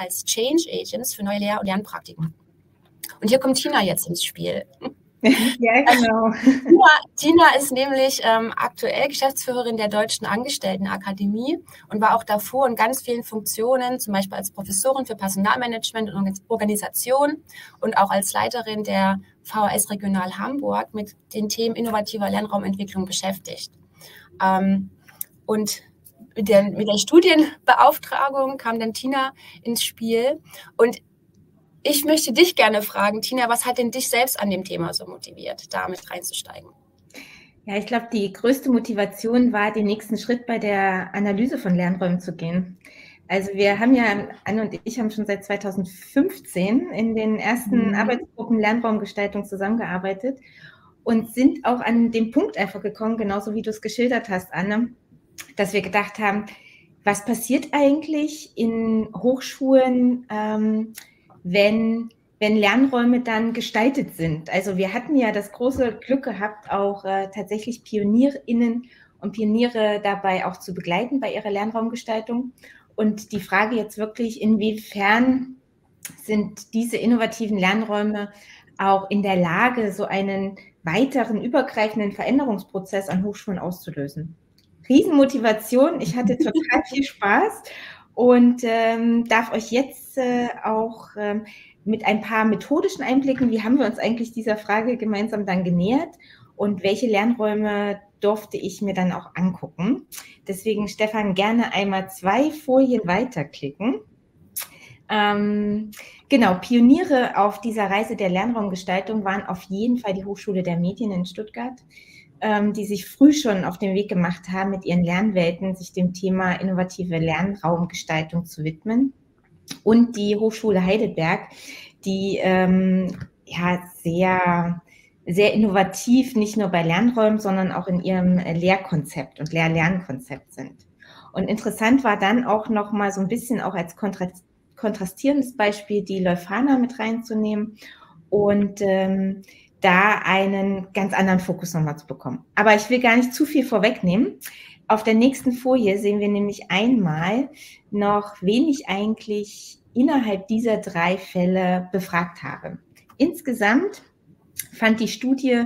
Als Change Agents für neue Lehr- und Lernpraktiken. Und hier kommt Tina jetzt ins Spiel. Ja, genau. Tina, Tina ist nämlich ähm, aktuell Geschäftsführerin der Deutschen Angestelltenakademie und war auch davor in ganz vielen Funktionen, zum Beispiel als Professorin für Personalmanagement und Organisation und auch als Leiterin der VHS Regional Hamburg mit den Themen innovativer Lernraumentwicklung beschäftigt. Ähm, und mit der, mit der Studienbeauftragung kam dann Tina ins Spiel. Und ich möchte dich gerne fragen, Tina, was hat denn dich selbst an dem Thema so motiviert, damit reinzusteigen? Ja, ich glaube, die größte Motivation war, den nächsten Schritt bei der Analyse von Lernräumen zu gehen. Also wir haben ja, Anne und ich haben schon seit 2015 in den ersten mhm. Arbeitsgruppen Lernraumgestaltung zusammengearbeitet und sind auch an den Punkt einfach gekommen, genauso wie du es geschildert hast, Anne, dass wir gedacht haben, was passiert eigentlich in Hochschulen, ähm, wenn, wenn Lernräume dann gestaltet sind? Also wir hatten ja das große Glück gehabt, auch äh, tatsächlich PionierInnen und Pioniere dabei auch zu begleiten bei ihrer Lernraumgestaltung. Und die Frage jetzt wirklich, inwiefern sind diese innovativen Lernräume auch in der Lage, so einen weiteren übergreifenden Veränderungsprozess an Hochschulen auszulösen? Riesenmotivation. Ich hatte total viel Spaß und ähm, darf euch jetzt äh, auch ähm, mit ein paar methodischen Einblicken, wie haben wir uns eigentlich dieser Frage gemeinsam dann genähert und welche Lernräume durfte ich mir dann auch angucken. Deswegen, Stefan, gerne einmal zwei Folien weiterklicken. Ähm, genau, Pioniere auf dieser Reise der Lernraumgestaltung waren auf jeden Fall die Hochschule der Medien in Stuttgart ähm, die sich früh schon auf den Weg gemacht haben, mit ihren Lernwelten sich dem Thema innovative Lernraumgestaltung zu widmen. Und die Hochschule Heidelberg, die ähm, ja sehr, sehr innovativ nicht nur bei Lernräumen, sondern auch in ihrem Lehrkonzept und Lehr-Lernkonzept sind. Und interessant war dann auch noch mal so ein bisschen auch als kontrastierendes Beispiel die Leuphana mit reinzunehmen und ähm, da einen ganz anderen Fokus nochmal zu bekommen. Aber ich will gar nicht zu viel vorwegnehmen. Auf der nächsten Folie sehen wir nämlich einmal noch, wen ich eigentlich innerhalb dieser drei Fälle befragt habe. Insgesamt fand die Studie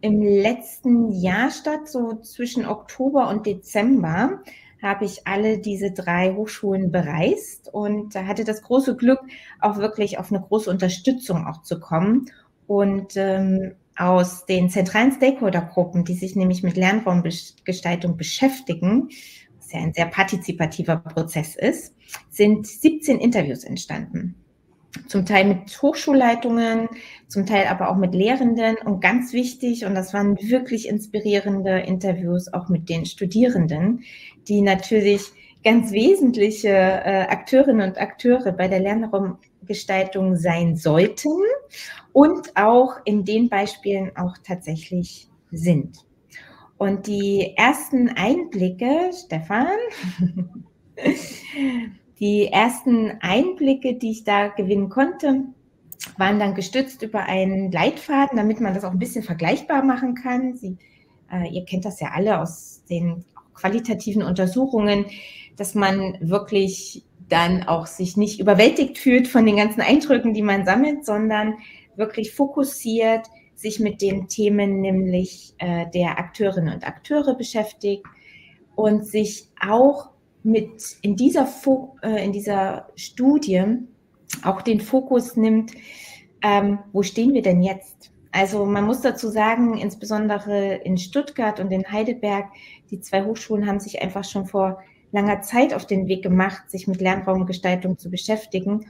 im letzten Jahr statt, so zwischen Oktober und Dezember habe ich alle diese drei Hochschulen bereist und hatte das große Glück, auch wirklich auf eine große Unterstützung auch zu kommen und ähm, aus den zentralen Stakeholdergruppen, die sich nämlich mit Lernraumgestaltung beschäftigen, was ja ein sehr partizipativer Prozess ist, sind 17 Interviews entstanden. Zum Teil mit Hochschulleitungen, zum Teil aber auch mit Lehrenden und ganz wichtig, und das waren wirklich inspirierende Interviews auch mit den Studierenden, die natürlich ganz wesentliche äh, Akteurinnen und Akteure bei der Lernraumgestaltung sein sollten und auch in den Beispielen auch tatsächlich sind. Und die ersten Einblicke, Stefan, die ersten Einblicke, die ich da gewinnen konnte, waren dann gestützt über einen Leitfaden, damit man das auch ein bisschen vergleichbar machen kann. Sie, äh, ihr kennt das ja alle aus den qualitativen Untersuchungen, dass man wirklich dann auch sich nicht überwältigt fühlt von den ganzen Eindrücken, die man sammelt, sondern wirklich fokussiert sich mit den Themen nämlich äh, der Akteurinnen und Akteure beschäftigt und sich auch mit in dieser, Fo äh, in dieser Studie auch den Fokus nimmt, ähm, wo stehen wir denn jetzt? Also man muss dazu sagen, insbesondere in Stuttgart und in Heidelberg, die zwei Hochschulen haben sich einfach schon vor langer Zeit auf den Weg gemacht, sich mit Lernraumgestaltung zu beschäftigen.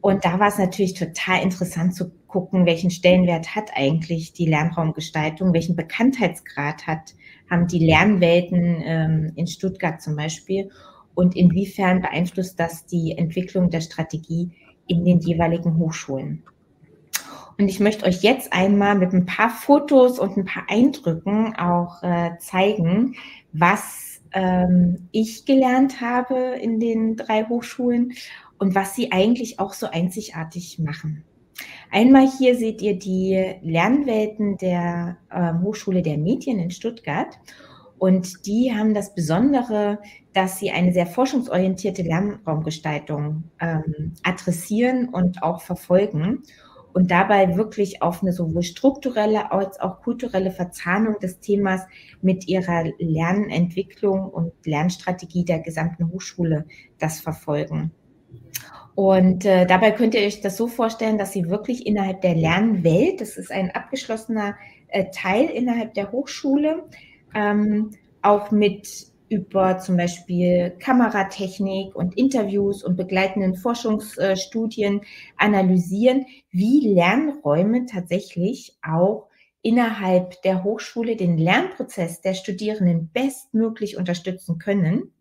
Und da war es natürlich total interessant zu gucken, welchen Stellenwert hat eigentlich die Lernraumgestaltung, welchen Bekanntheitsgrad hat, haben die Lernwelten ähm, in Stuttgart zum Beispiel und inwiefern beeinflusst das die Entwicklung der Strategie in den jeweiligen Hochschulen. Und ich möchte euch jetzt einmal mit ein paar Fotos und ein paar Eindrücken auch äh, zeigen, was ähm, ich gelernt habe in den drei Hochschulen und was sie eigentlich auch so einzigartig machen. Einmal hier seht ihr die Lernwelten der äh, Hochschule der Medien in Stuttgart. Und die haben das Besondere, dass sie eine sehr forschungsorientierte Lernraumgestaltung ähm, adressieren und auch verfolgen und dabei wirklich auf eine sowohl strukturelle als auch kulturelle Verzahnung des Themas mit ihrer Lernentwicklung und Lernstrategie der gesamten Hochschule das verfolgen. Und äh, dabei könnt ihr euch das so vorstellen, dass sie wirklich innerhalb der Lernwelt, das ist ein abgeschlossener äh, Teil innerhalb der Hochschule, ähm, auch mit über zum Beispiel Kameratechnik und Interviews und begleitenden Forschungsstudien analysieren, wie Lernräume tatsächlich auch innerhalb der Hochschule den Lernprozess der Studierenden bestmöglich unterstützen können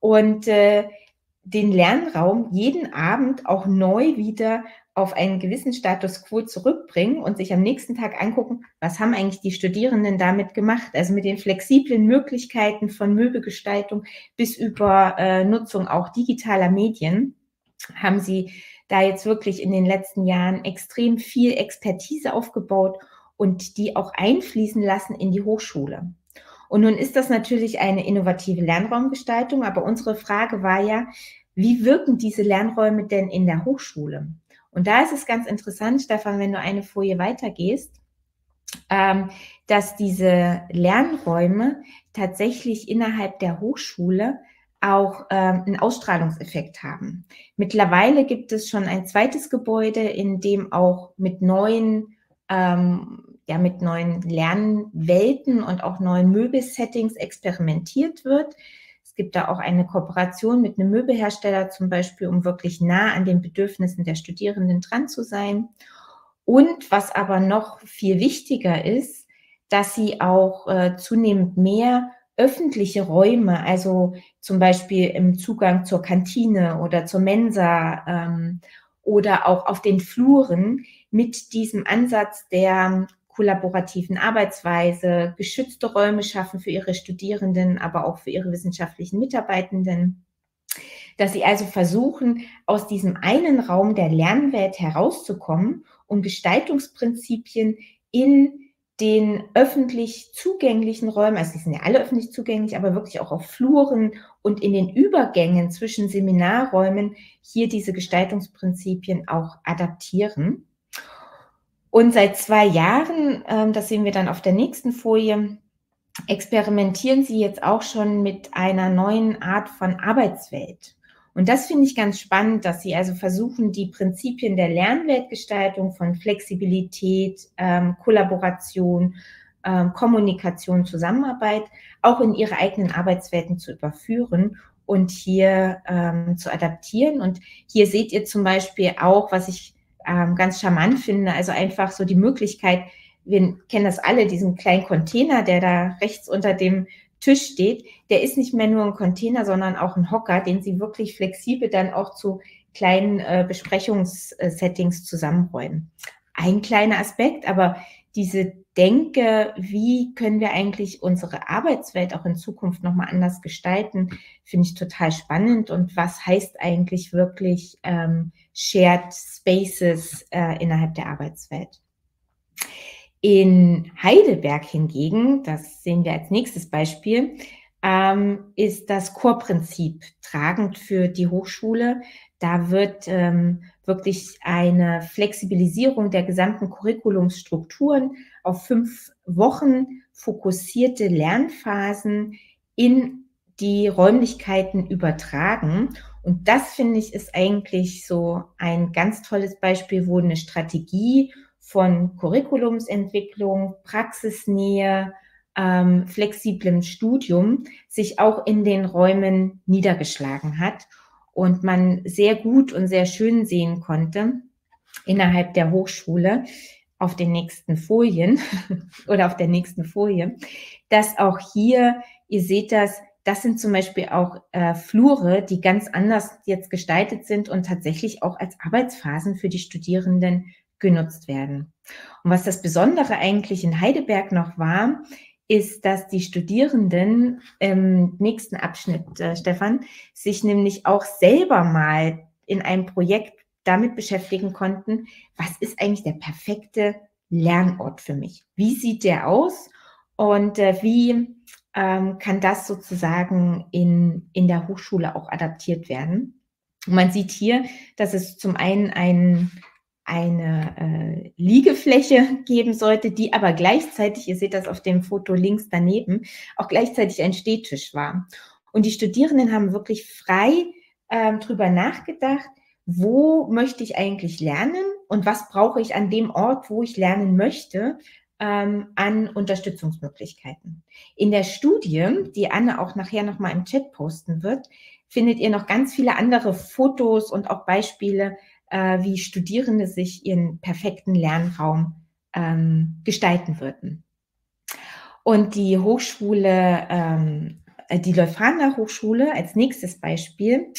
und äh, den Lernraum jeden Abend auch neu wieder auf einen gewissen Status quo zurückbringen und sich am nächsten Tag angucken, was haben eigentlich die Studierenden damit gemacht? Also mit den flexiblen Möglichkeiten von Möbelgestaltung bis über äh, Nutzung auch digitaler Medien haben sie da jetzt wirklich in den letzten Jahren extrem viel Expertise aufgebaut und die auch einfließen lassen in die Hochschule. Und nun ist das natürlich eine innovative Lernraumgestaltung, aber unsere Frage war ja, wie wirken diese Lernräume denn in der Hochschule? Und da ist es ganz interessant, Stefan, wenn du eine Folie weitergehst, ähm, dass diese Lernräume tatsächlich innerhalb der Hochschule auch ähm, einen Ausstrahlungseffekt haben. Mittlerweile gibt es schon ein zweites Gebäude, in dem auch mit neuen, ähm, ja, mit neuen Lernwelten und auch neuen Möbelsettings experimentiert wird. Es gibt da auch eine Kooperation mit einem Möbelhersteller zum Beispiel, um wirklich nah an den Bedürfnissen der Studierenden dran zu sein. Und was aber noch viel wichtiger ist, dass sie auch äh, zunehmend mehr öffentliche Räume, also zum Beispiel im Zugang zur Kantine oder zur Mensa ähm, oder auch auf den Fluren mit diesem Ansatz der kollaborativen Arbeitsweise, geschützte Räume schaffen für ihre Studierenden, aber auch für ihre wissenschaftlichen Mitarbeitenden. Dass sie also versuchen, aus diesem einen Raum der Lernwelt herauszukommen und Gestaltungsprinzipien in den öffentlich zugänglichen Räumen, also die sind ja alle öffentlich zugänglich, aber wirklich auch auf Fluren und in den Übergängen zwischen Seminarräumen hier diese Gestaltungsprinzipien auch adaptieren. Und seit zwei Jahren, ähm, das sehen wir dann auf der nächsten Folie, experimentieren sie jetzt auch schon mit einer neuen Art von Arbeitswelt. Und das finde ich ganz spannend, dass sie also versuchen, die Prinzipien der Lernweltgestaltung von Flexibilität, ähm, Kollaboration, ähm, Kommunikation, Zusammenarbeit auch in ihre eigenen Arbeitswelten zu überführen und hier zu adaptieren. Und hier seht ihr zum Beispiel auch, was ich ähm, ganz charmant finde. Also einfach so die Möglichkeit, wir kennen das alle, diesen kleinen Container, der da rechts unter dem Tisch steht, der ist nicht mehr nur ein Container, sondern auch ein Hocker, den Sie wirklich flexibel dann auch zu kleinen äh, Besprechungssettings zusammenräumen. Ein kleiner Aspekt, aber diese Denke, wie können wir eigentlich unsere Arbeitswelt auch in Zukunft nochmal anders gestalten, finde ich total spannend. Und was heißt eigentlich wirklich ähm, Shared Spaces äh, innerhalb der Arbeitswelt? In Heidelberg hingegen, das sehen wir als nächstes Beispiel, ähm, ist das Core-Prinzip tragend für die Hochschule. Da wird ähm, wirklich eine Flexibilisierung der gesamten Curriculumstrukturen auf fünf Wochen fokussierte Lernphasen in die Räumlichkeiten übertragen. Und das finde ich ist eigentlich so ein ganz tolles Beispiel, wo eine Strategie von Curriculumsentwicklung, Praxisnähe, ähm, flexiblem Studium sich auch in den Räumen niedergeschlagen hat und man sehr gut und sehr schön sehen konnte innerhalb der Hochschule auf den nächsten Folien oder auf der nächsten Folie, dass auch hier, ihr seht das, das sind zum Beispiel auch äh, Flure, die ganz anders jetzt gestaltet sind und tatsächlich auch als Arbeitsphasen für die Studierenden genutzt werden. Und was das Besondere eigentlich in Heidelberg noch war, ist, dass die Studierenden im nächsten Abschnitt, äh, Stefan, sich nämlich auch selber mal in einem Projekt damit beschäftigen konnten, was ist eigentlich der perfekte Lernort für mich? Wie sieht der aus? Und äh, wie ähm, kann das sozusagen in, in der Hochschule auch adaptiert werden. Und man sieht hier, dass es zum einen ein, eine äh, Liegefläche geben sollte, die aber gleichzeitig, ihr seht das auf dem Foto links daneben, auch gleichzeitig ein Stehtisch war. Und die Studierenden haben wirklich frei ähm, drüber nachgedacht, wo möchte ich eigentlich lernen und was brauche ich an dem Ort, wo ich lernen möchte, ähm, an Unterstützungsmöglichkeiten. In der Studie, die Anne auch nachher nochmal im Chat posten wird, findet ihr noch ganz viele andere Fotos und auch Beispiele, äh, wie Studierende sich ihren perfekten Lernraum ähm, gestalten würden. Und die Hochschule, ähm, die Leuphana Hochschule als nächstes Beispiel,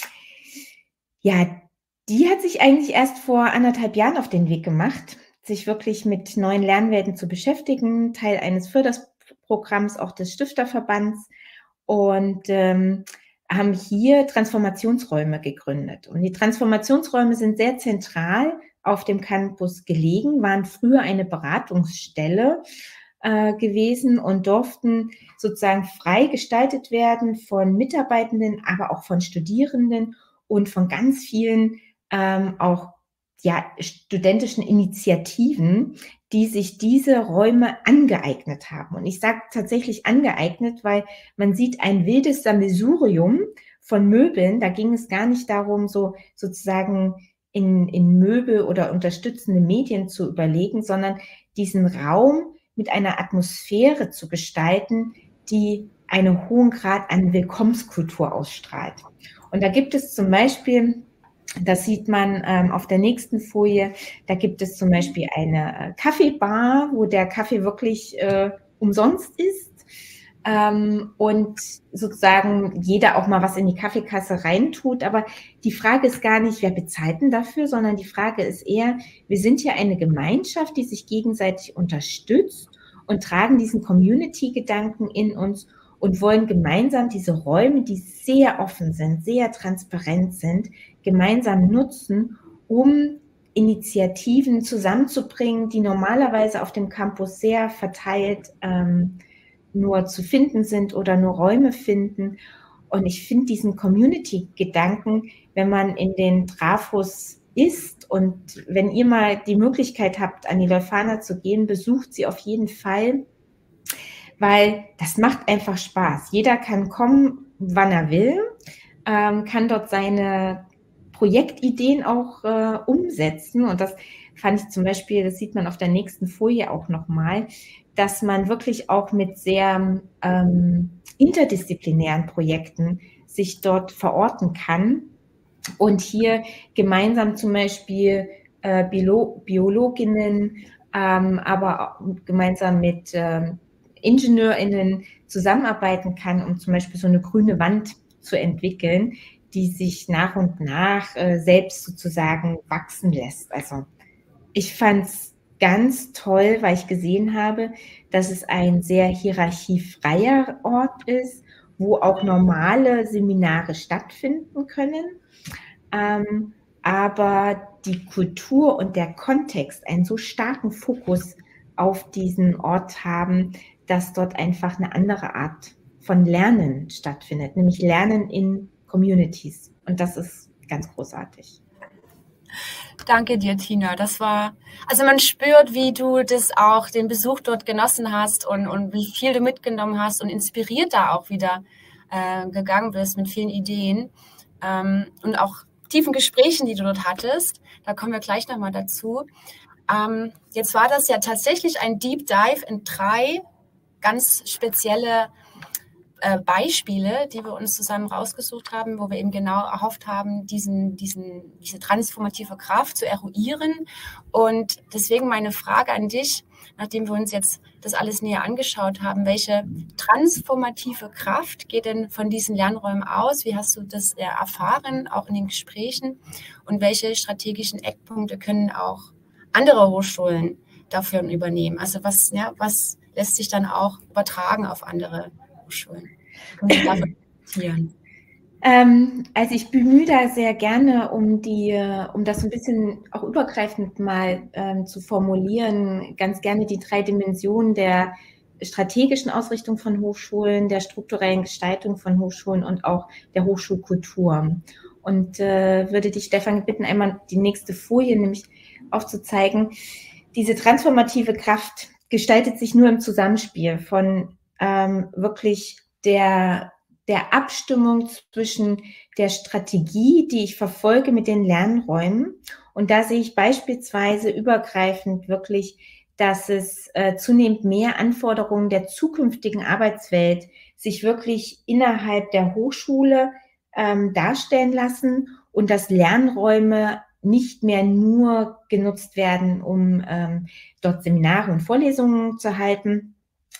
ja, die hat sich eigentlich erst vor anderthalb Jahren auf den Weg gemacht, sich wirklich mit neuen Lernwelten zu beschäftigen, Teil eines Förderprogramms auch des Stifterverbands und ähm, haben hier Transformationsräume gegründet. Und die Transformationsräume sind sehr zentral auf dem Campus gelegen, waren früher eine Beratungsstelle äh, gewesen und durften sozusagen frei gestaltet werden von Mitarbeitenden, aber auch von Studierenden und von ganz vielen ähm, auch ja, studentischen Initiativen, die sich diese Räume angeeignet haben. Und ich sage tatsächlich angeeignet, weil man sieht ein wildes Sammelsurium von Möbeln. Da ging es gar nicht darum, so sozusagen in, in Möbel oder unterstützende Medien zu überlegen, sondern diesen Raum mit einer Atmosphäre zu gestalten, die einen hohen Grad an Willkommenskultur ausstrahlt. Und da gibt es zum Beispiel das sieht man ähm, auf der nächsten Folie. Da gibt es zum Beispiel eine äh, Kaffeebar, wo der Kaffee wirklich äh, umsonst ist. Ähm, und sozusagen jeder auch mal was in die Kaffeekasse reintut. Aber die Frage ist gar nicht, wer bezahlt denn dafür, sondern die Frage ist eher, wir sind hier eine Gemeinschaft, die sich gegenseitig unterstützt und tragen diesen Community-Gedanken in uns und wollen gemeinsam diese Räume, die sehr offen sind, sehr transparent sind, gemeinsam nutzen, um Initiativen zusammenzubringen, die normalerweise auf dem Campus sehr verteilt ähm, nur zu finden sind oder nur Räume finden. Und ich finde diesen Community-Gedanken, wenn man in den Trafos ist und wenn ihr mal die Möglichkeit habt, an die Leuphana zu gehen, besucht sie auf jeden Fall weil das macht einfach Spaß. Jeder kann kommen, wann er will, ähm, kann dort seine Projektideen auch äh, umsetzen. Und das fand ich zum Beispiel, das sieht man auf der nächsten Folie auch nochmal, dass man wirklich auch mit sehr ähm, interdisziplinären Projekten sich dort verorten kann und hier gemeinsam zum Beispiel äh, Biolo Biologinnen, ähm, aber gemeinsam mit ähm, IngenieurInnen zusammenarbeiten kann, um zum Beispiel so eine grüne Wand zu entwickeln, die sich nach und nach äh, selbst sozusagen wachsen lässt. Also ich fand es ganz toll, weil ich gesehen habe, dass es ein sehr hierarchiefreier Ort ist, wo auch normale Seminare stattfinden können. Ähm, aber die Kultur und der Kontext einen so starken Fokus auf diesen Ort haben, dass dort einfach eine andere Art von Lernen stattfindet, nämlich Lernen in Communities. Und das ist ganz großartig. Danke dir, Tina. Das war, also man spürt, wie du das auch, den Besuch dort genossen hast und, und wie viel du mitgenommen hast und inspiriert da auch wieder äh, gegangen bist mit vielen Ideen ähm, und auch tiefen Gesprächen, die du dort hattest. Da kommen wir gleich nochmal dazu. Ähm, jetzt war das ja tatsächlich ein Deep Dive in drei ganz spezielle äh, Beispiele, die wir uns zusammen rausgesucht haben, wo wir eben genau erhofft haben, diesen, diesen, diese transformative Kraft zu eruieren. Und deswegen meine Frage an dich, nachdem wir uns jetzt das alles näher angeschaut haben, welche transformative Kraft geht denn von diesen Lernräumen aus? Wie hast du das erfahren, auch in den Gesprächen? Und welche strategischen Eckpunkte können auch andere Hochschulen dafür übernehmen? Also was, ja, was lässt sich dann auch übertragen auf andere Hochschulen. Ähm, also ich bemühe da sehr gerne, um die, um das ein bisschen auch übergreifend mal ähm, zu formulieren, ganz gerne die drei Dimensionen der strategischen Ausrichtung von Hochschulen, der strukturellen Gestaltung von Hochschulen und auch der Hochschulkultur. Und äh, würde dich, Stefan, bitten, einmal die nächste Folie nämlich aufzuzeigen. Diese transformative Kraft gestaltet sich nur im Zusammenspiel von ähm, wirklich der, der Abstimmung zwischen der Strategie, die ich verfolge mit den Lernräumen. Und da sehe ich beispielsweise übergreifend wirklich, dass es äh, zunehmend mehr Anforderungen der zukünftigen Arbeitswelt sich wirklich innerhalb der Hochschule ähm, darstellen lassen und dass Lernräume nicht mehr nur genutzt werden, um ähm, dort Seminare und Vorlesungen zu halten,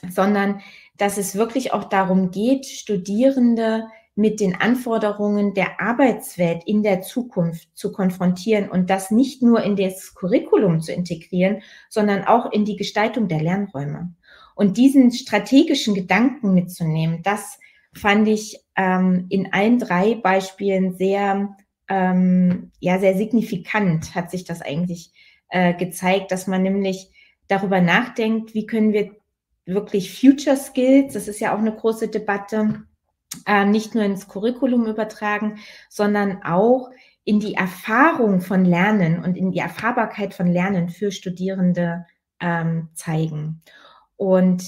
sondern dass es wirklich auch darum geht, Studierende mit den Anforderungen der Arbeitswelt in der Zukunft zu konfrontieren und das nicht nur in das Curriculum zu integrieren, sondern auch in die Gestaltung der Lernräume. Und diesen strategischen Gedanken mitzunehmen, das fand ich ähm, in allen drei Beispielen sehr, ähm, ja, sehr signifikant hat sich das eigentlich äh, gezeigt, dass man nämlich darüber nachdenkt, wie können wir wirklich Future Skills, das ist ja auch eine große Debatte, äh, nicht nur ins Curriculum übertragen, sondern auch in die Erfahrung von Lernen und in die Erfahrbarkeit von Lernen für Studierende ähm, zeigen. Und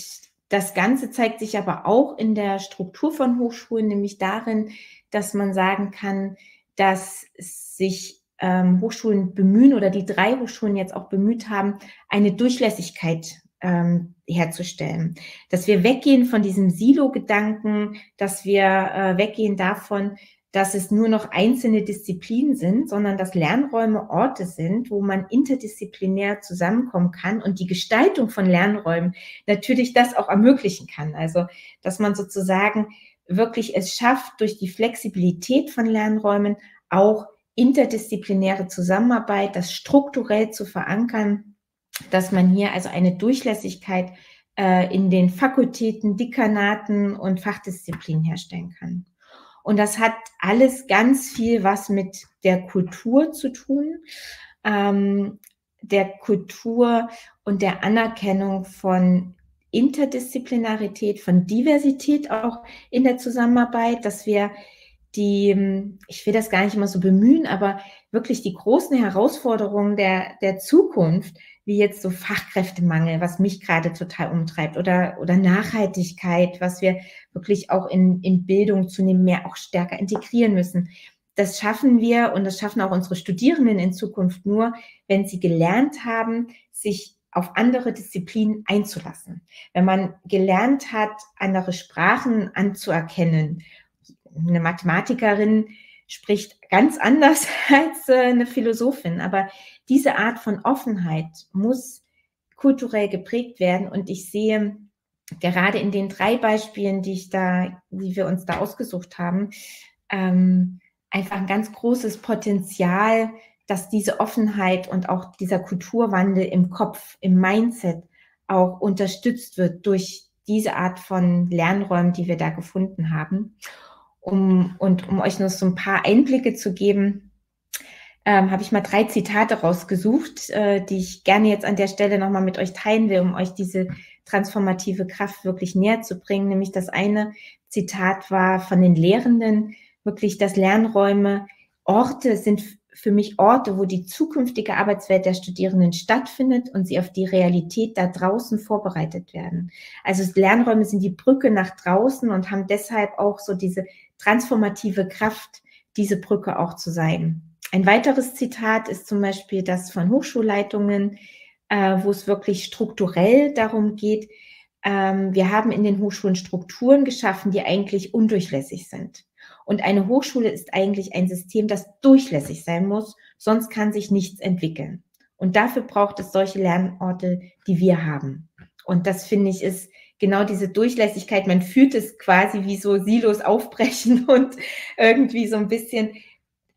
das Ganze zeigt sich aber auch in der Struktur von Hochschulen, nämlich darin, dass man sagen kann, dass sich ähm, Hochschulen bemühen oder die drei Hochschulen jetzt auch bemüht haben, eine Durchlässigkeit ähm, herzustellen. Dass wir weggehen von diesem Silo-Gedanken, dass wir äh, weggehen davon, dass es nur noch einzelne Disziplinen sind, sondern dass Lernräume Orte sind, wo man interdisziplinär zusammenkommen kann und die Gestaltung von Lernräumen natürlich das auch ermöglichen kann. Also, dass man sozusagen wirklich es schafft, durch die Flexibilität von Lernräumen auch interdisziplinäre Zusammenarbeit, das strukturell zu verankern, dass man hier also eine Durchlässigkeit äh, in den Fakultäten, Dekanaten und Fachdisziplinen herstellen kann. Und das hat alles ganz viel was mit der Kultur zu tun, ähm, der Kultur und der Anerkennung von Interdisziplinarität, von Diversität auch in der Zusammenarbeit, dass wir die, ich will das gar nicht immer so bemühen, aber wirklich die großen Herausforderungen der, der Zukunft, wie jetzt so Fachkräftemangel, was mich gerade total umtreibt, oder, oder Nachhaltigkeit, was wir wirklich auch in, in Bildung zunehmend mehr auch stärker integrieren müssen. Das schaffen wir und das schaffen auch unsere Studierenden in Zukunft nur, wenn sie gelernt haben, sich auf andere Disziplinen einzulassen. Wenn man gelernt hat, andere Sprachen anzuerkennen. Eine Mathematikerin spricht ganz anders als äh, eine Philosophin, aber diese Art von Offenheit muss kulturell geprägt werden und ich sehe gerade in den drei Beispielen, die ich da, die wir uns da ausgesucht haben, ähm, einfach ein ganz großes Potenzial, dass diese Offenheit und auch dieser Kulturwandel im Kopf, im Mindset auch unterstützt wird durch diese Art von Lernräumen, die wir da gefunden haben. Um, und um euch noch so ein paar Einblicke zu geben, ähm, habe ich mal drei Zitate rausgesucht, äh, die ich gerne jetzt an der Stelle nochmal mit euch teilen will, um euch diese transformative Kraft wirklich näher zu bringen. Nämlich das eine Zitat war von den Lehrenden, wirklich, dass Lernräume Orte sind für mich Orte, wo die zukünftige Arbeitswelt der Studierenden stattfindet und sie auf die Realität da draußen vorbereitet werden. Also Lernräume sind die Brücke nach draußen und haben deshalb auch so diese transformative Kraft, diese Brücke auch zu sein. Ein weiteres Zitat ist zum Beispiel das von Hochschulleitungen, äh, wo es wirklich strukturell darum geht, ähm, wir haben in den Hochschulen Strukturen geschaffen, die eigentlich undurchlässig sind. Und eine Hochschule ist eigentlich ein System, das durchlässig sein muss, sonst kann sich nichts entwickeln. Und dafür braucht es solche Lernorte, die wir haben. Und das finde ich ist genau diese Durchlässigkeit. Man fühlt es quasi wie so Silos aufbrechen und irgendwie so ein bisschen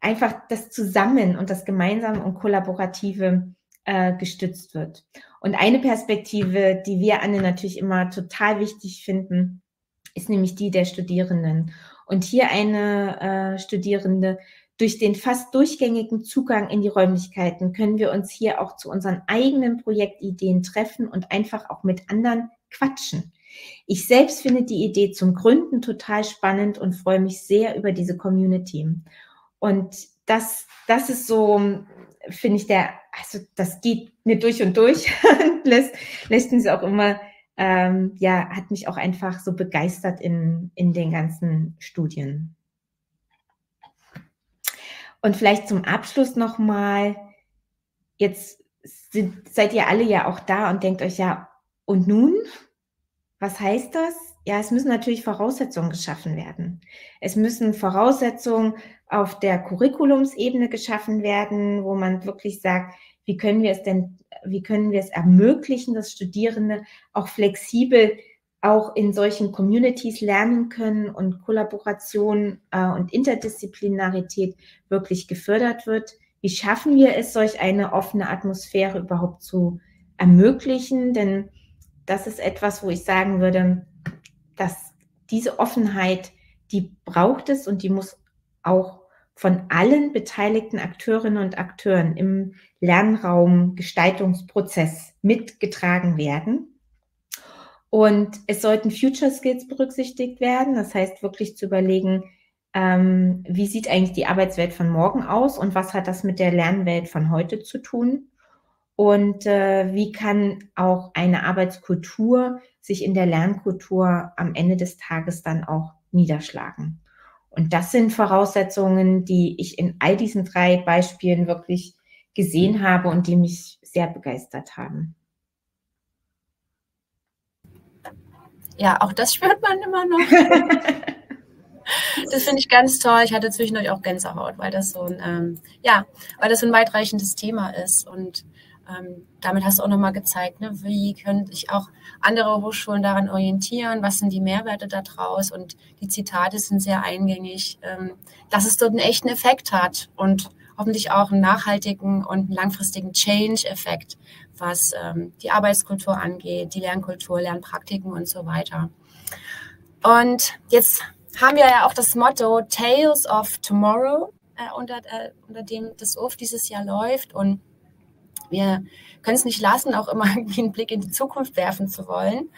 einfach das Zusammen und das Gemeinsame und Kollaborative äh, gestützt wird. Und eine Perspektive, die wir Anne natürlich immer total wichtig finden, ist nämlich die der Studierenden. Und hier eine äh, Studierende, durch den fast durchgängigen Zugang in die Räumlichkeiten können wir uns hier auch zu unseren eigenen Projektideen treffen und einfach auch mit anderen quatschen. Ich selbst finde die Idee zum Gründen total spannend und freue mich sehr über diese Community. Und das, das ist so, finde ich, der, also das geht mir durch und durch, lässt, lässt uns auch immer, ähm, ja, hat mich auch einfach so begeistert in, in den ganzen Studien. Und vielleicht zum Abschluss nochmal, jetzt sind, seid ihr alle ja auch da und denkt euch ja, und nun? Was heißt das? Ja, es müssen natürlich Voraussetzungen geschaffen werden. Es müssen Voraussetzungen auf der Curriculumsebene geschaffen werden, wo man wirklich sagt, wie können wir es denn, wie können wir es ermöglichen, dass Studierende auch flexibel auch in solchen Communities lernen können und Kollaboration äh, und Interdisziplinarität wirklich gefördert wird. Wie schaffen wir es, solch eine offene Atmosphäre überhaupt zu ermöglichen? Denn das ist etwas, wo ich sagen würde, dass diese Offenheit, die braucht es und die muss auch von allen beteiligten Akteurinnen und Akteuren im Lernraum Gestaltungsprozess mitgetragen werden. Und es sollten Future Skills berücksichtigt werden. Das heißt, wirklich zu überlegen, ähm, wie sieht eigentlich die Arbeitswelt von morgen aus und was hat das mit der Lernwelt von heute zu tun? Und äh, wie kann auch eine Arbeitskultur sich in der Lernkultur am Ende des Tages dann auch niederschlagen? Und das sind Voraussetzungen, die ich in all diesen drei Beispielen wirklich gesehen habe und die mich sehr begeistert haben. Ja, auch das spürt man immer noch. das finde ich ganz toll. Ich hatte zwischendurch auch Gänsehaut, weil das so ein, ähm, ja, weil das so ein weitreichendes Thema ist und ähm, damit hast du auch nochmal gezeigt, ne, wie können sich auch andere Hochschulen daran orientieren, was sind die Mehrwerte daraus und die Zitate sind sehr eingängig, ähm, dass es dort einen echten Effekt hat und hoffentlich auch einen nachhaltigen und einen langfristigen Change-Effekt, was ähm, die Arbeitskultur angeht, die Lernkultur, Lernpraktiken und so weiter. Und jetzt haben wir ja auch das Motto Tales of Tomorrow, äh, unter, äh, unter dem das ORF dieses Jahr läuft. Und wir können es nicht lassen, auch immer irgendwie einen Blick in die Zukunft werfen zu wollen.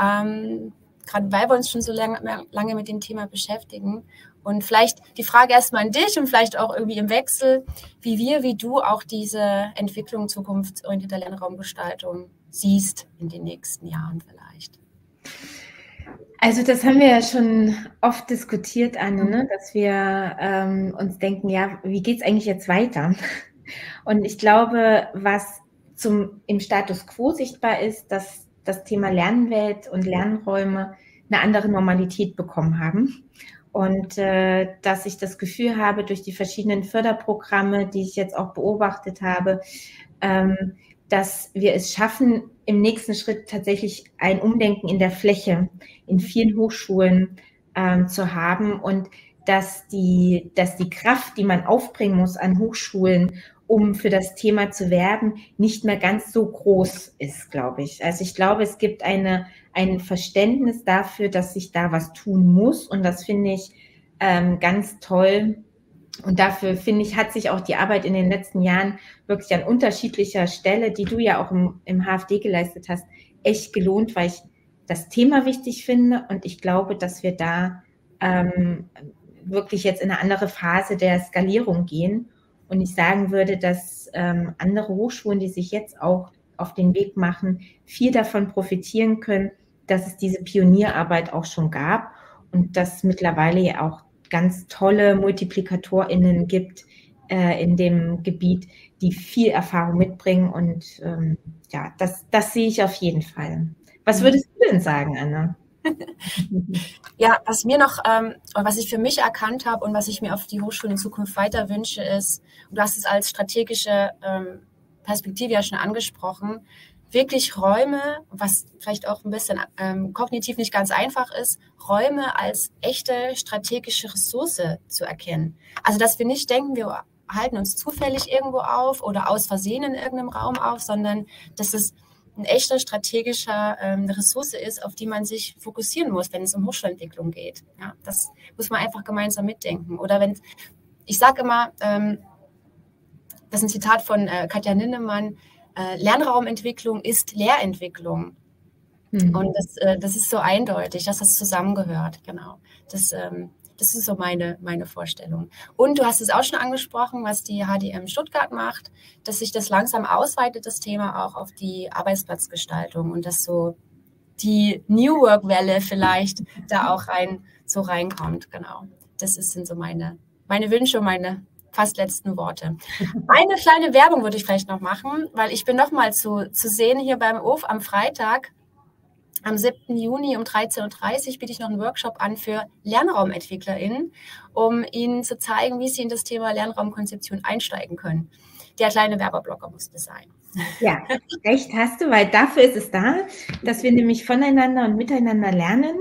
Ähm, gerade weil wir uns schon so lange, lange mit dem Thema beschäftigen. Und vielleicht die Frage erstmal an dich und vielleicht auch irgendwie im Wechsel, wie wir, wie du auch diese Entwicklung zukunftsorientierter Lernraumgestaltung siehst in den nächsten Jahren vielleicht. Also das haben wir ja schon oft diskutiert, Anne, ne? dass wir ähm, uns denken, ja, wie geht es eigentlich jetzt weiter? Und ich glaube, was zum, im Status quo sichtbar ist, dass das Thema Lernwelt und Lernräume eine andere Normalität bekommen haben. Und äh, dass ich das Gefühl habe, durch die verschiedenen Förderprogramme, die ich jetzt auch beobachtet habe, ähm, dass wir es schaffen, im nächsten Schritt tatsächlich ein Umdenken in der Fläche in vielen Hochschulen ähm, zu haben und dass die, dass die Kraft, die man aufbringen muss an Hochschulen, um für das Thema zu werben, nicht mehr ganz so groß ist, glaube ich. Also ich glaube, es gibt eine, ein Verständnis dafür, dass sich da was tun muss. Und das finde ich ähm, ganz toll. Und dafür finde ich, hat sich auch die Arbeit in den letzten Jahren wirklich an unterschiedlicher Stelle, die du ja auch im, im HFD geleistet hast, echt gelohnt, weil ich das Thema wichtig finde. Und ich glaube, dass wir da ähm, wirklich jetzt in eine andere Phase der Skalierung gehen und ich sagen würde, dass ähm, andere Hochschulen, die sich jetzt auch auf den Weg machen, viel davon profitieren können, dass es diese Pionierarbeit auch schon gab und dass mittlerweile ja auch ganz tolle MultiplikatorInnen gibt äh, in dem Gebiet, die viel Erfahrung mitbringen. Und ähm, ja, das, das sehe ich auf jeden Fall. Was würdest du denn sagen, Anna? ja, was mir noch, ähm, was ich für mich erkannt habe und was ich mir auf die Hochschule in Zukunft weiter wünsche, ist, du hast es als strategische ähm, Perspektive ja schon angesprochen, wirklich Räume, was vielleicht auch ein bisschen ähm, kognitiv nicht ganz einfach ist, Räume als echte strategische Ressource zu erkennen. Also, dass wir nicht denken, wir halten uns zufällig irgendwo auf oder aus Versehen in irgendeinem Raum auf, sondern dass es ein echter strategischer ähm, Ressource ist, auf die man sich fokussieren muss, wenn es um Hochschulentwicklung geht. Ja, das muss man einfach gemeinsam mitdenken. Oder wenn, ich sage immer, ähm, das ist ein Zitat von äh, Katja Ninnemann, äh, Lernraumentwicklung ist Lehrentwicklung. Mhm. Und das, äh, das ist so eindeutig, dass das zusammengehört, genau. Das, ähm, das ist so meine, meine Vorstellung. Und du hast es auch schon angesprochen, was die HDM Stuttgart macht, dass sich das langsam ausweitet, das Thema auch auf die Arbeitsplatzgestaltung und dass so die New Work-Welle vielleicht da auch rein so reinkommt. Genau. Das ist, sind so meine, meine Wünsche und meine fast letzten Worte. Eine kleine Werbung würde ich vielleicht noch machen, weil ich bin noch mal zu, zu sehen hier beim OF am Freitag am 7. Juni um 13.30 Uhr biete ich noch einen Workshop an für LernraumentwicklerInnen, um ihnen zu zeigen, wie sie in das Thema Lernraumkonzeption einsteigen können. Der kleine Werbeblocker musste sein. Ja, recht hast du, weil dafür ist es da, dass wir nämlich voneinander und miteinander lernen.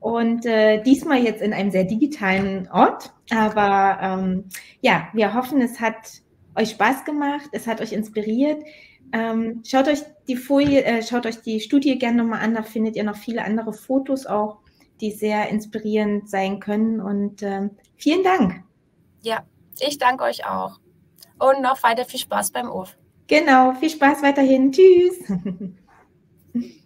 Und äh, diesmal jetzt in einem sehr digitalen Ort. Aber ähm, ja, wir hoffen, es hat euch Spaß gemacht, es hat euch inspiriert. Ähm, schaut euch die Folie, äh, schaut euch die Studie gerne nochmal an, da findet ihr noch viele andere Fotos auch, die sehr inspirierend sein können. Und ähm, vielen Dank. Ja, ich danke euch auch. Und noch weiter viel Spaß beim OF. Genau, viel Spaß weiterhin. Tschüss.